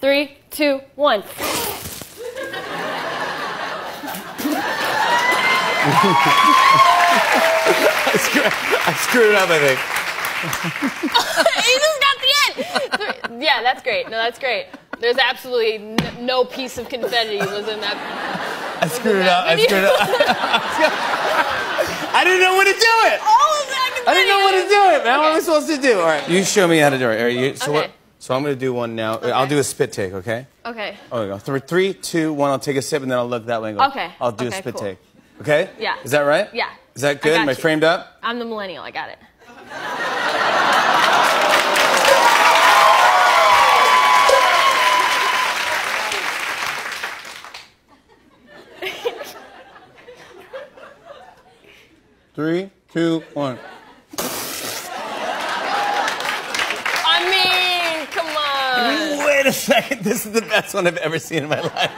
Three, two, one. I, screw- I screwed it up, I think. you just got the end. Yeah, that's great. No, that's great. There's absolutely n- no piece of confetti was in that. I screwed it up. I screwed it up. I didn't know what to do it. All of that confetti. I didn't know what to do it, man. What am I supposed to do? All right, you show me how to do it. All right, you, so Okay. what? So I'm gonna do one now. I'll do a spit take, okay? Okay. Oh, we go. Three, three, two, one. I'll take a sip and then I'll look that way and go. Okay. I'll do Okay, a spit cool. take. Okay? Yeah. Is that right? Yeah. Is that good? Am I you. framed up? I'm the millennial. I got it. Three, two, one. Wait a second. This is the best one I've ever seen in my life.